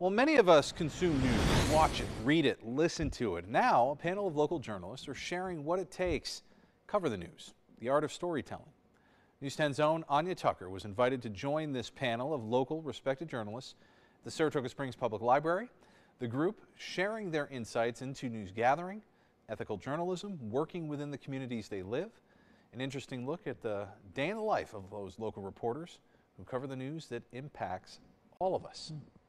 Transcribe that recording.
Well, many of us consume news, watch it, read it, listen to it. Now, a panel of local journalists are sharing what it takes to cover the news, the art of storytelling. News 10's own Anya Tucker was invited to join this panel of local respected journalists the Saratoga Springs Public Library. The group sharing their insights into news gathering, ethical journalism, working within the communities they live. An interesting look at the day in the life of those local reporters who cover the news that impacts all of us. Hmm.